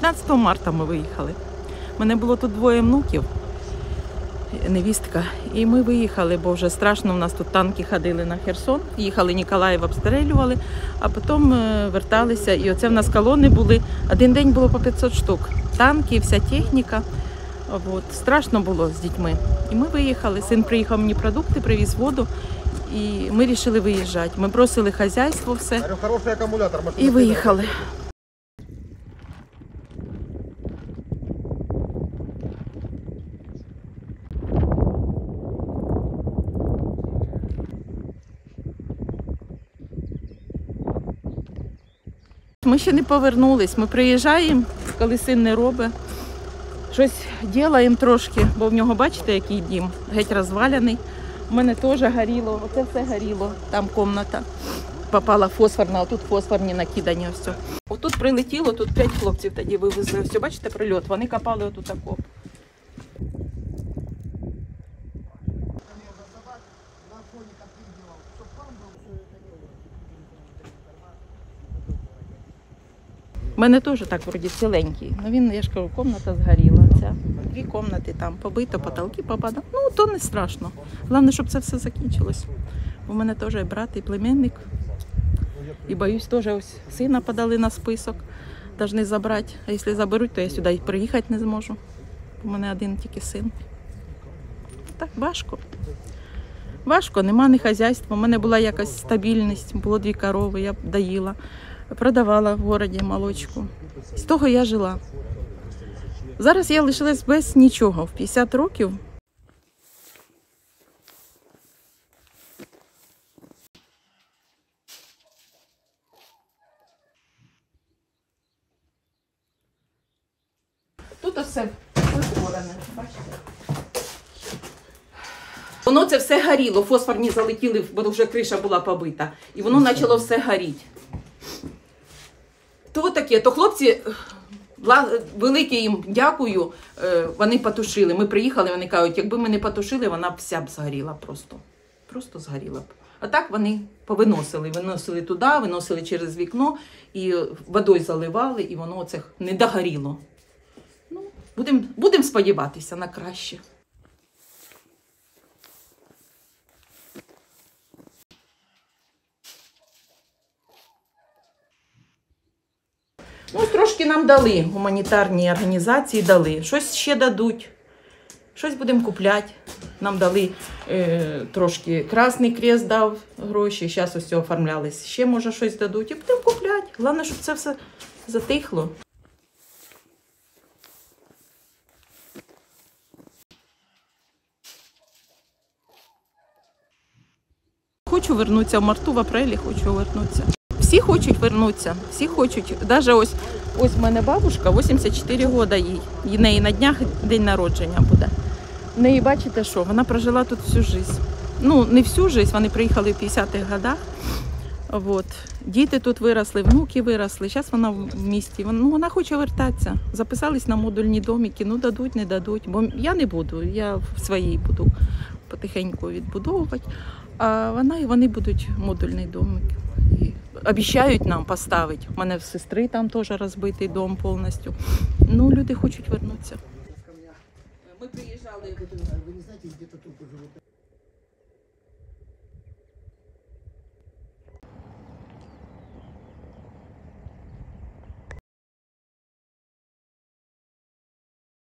15 марта ми виїхали. У мене було тут двоє внуків, невістка. І ми виїхали, бо вже страшно. У нас тут танки ходили на Херсон. Їхали Ніколаїв, обстрілювали, а потім е, верталися. І оце в нас колони були. Один день було по 500 штук. Танки, вся техніка. От. Страшно було з дітьми. І ми виїхали. Син приїхав мені продукти, привіз воду. І ми вирішили виїжджати. Ми бросили хазяйство все і виїхали. Ми ще не повернулись. Ми приїжджаємо, коли син не робить. Щось ділаємо трошки, бо в нього, бачите, який дім, геть розваляний. У мене теж горіло, оце все горіло, там кімната. Попала фосфорна, а тут фосфорні накидані. Ось. Отут прилетіло, тут п'ять хлопців тоді вивезли. Ось, бачите, прильот. Вони копали отут окоп. У мене теж так вроді ціленький. Ну він, я ж кажу, комната згоріла. Ця. Дві комнати там побито, потолки попадали. Ну, то не страшно. Головне, щоб це все закінчилось. У мене теж і брат, і племінник. І боюсь, теж ось сина подали на список. Должны забрати. А якщо заберуть, то я сюди приїхати не зможу. У мене один тільки син. Так важко. Важко, нема ні хазяйства. У мене була якась стабільність, було дві корови, я доїла, продавала в городі молочку. З того я жила. Зараз я лишилась без нічого. В 50 років Тут все витворене, бачите? Воно це все горіло, фосфорні залетіли, бо вже криша була побита. І воно почало все горіти. То таке, то хлопці, велике їм дякую, е, вони потушили. Ми приїхали, вони кажуть, якби ми не потушили, вона б вся б згоріла просто. Просто згоріла б. А так вони повиносили, виносили туди, виносили через вікно і водою заливали, і воно оце не догоріло. Ну, будемо будем сподіватися на краще. Ну, трошки нам дали, гуманітарні організації дали. Щось ще дадуть. Щось будемо купляти. Нам дали е, трошки Красний Крест дав гроші. Зараз ось оформлялись. Ще може щось дадуть. І будемо купляти. Головне, щоб це все затихло. Хочу вернутися в марту, в апрелі хочу вернутися. Всі хочуть вернутися, всі хочуть. Даже ось ось в мене бабушка, 84 роки їй. І неї на днях день народження буде. В неї бачите, що вона прожила тут всю життя. Ну, не всю життя, вони приїхали в 50-х годах. От. Діти тут виросли, внуки виросли. Зараз вона в місті. Вона, ну, вона хоче вертатися. Записались на модульні домики. Ну дадуть, не дадуть. Бо я не буду. Я в своїй буду потихеньку відбудовувати. А вона і вони будуть модульний домик. Обіцяють нам поставити. У мене в сестри там теж розбитий дом повністю. Ну, люди хочуть вернутися. Ми приїжджали. ви не знаєте, де тут трупы живут?